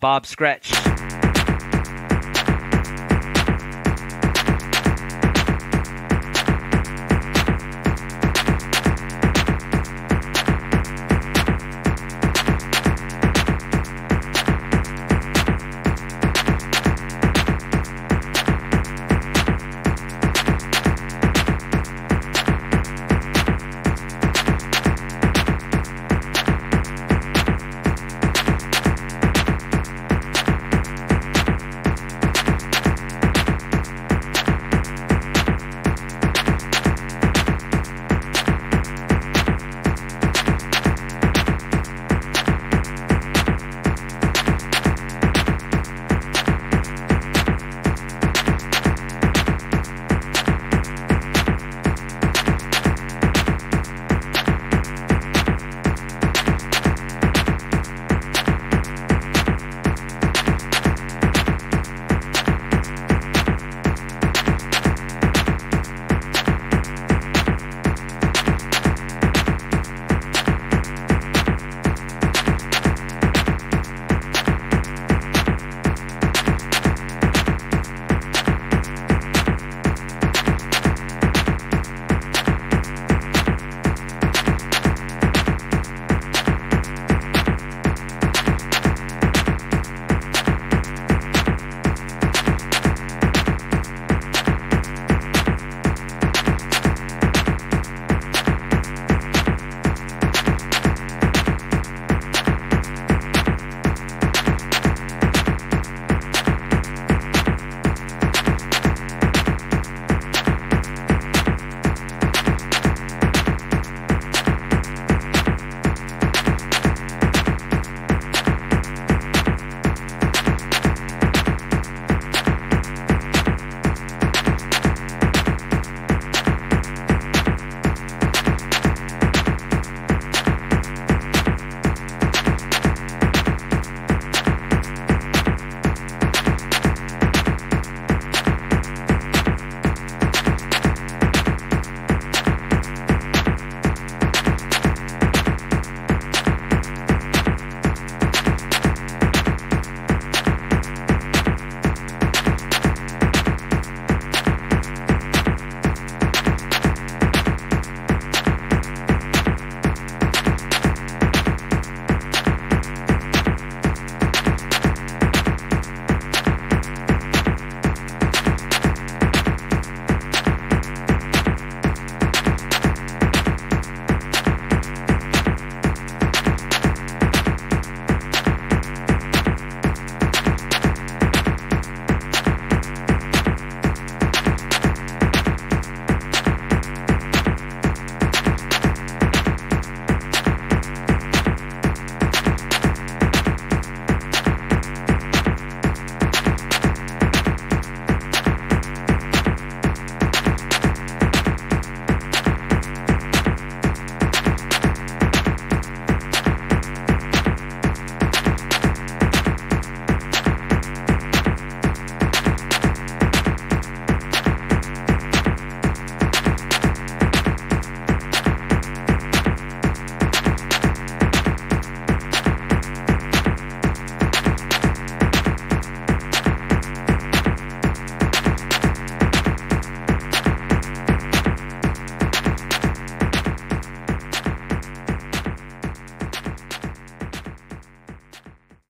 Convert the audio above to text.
Bob Scratch.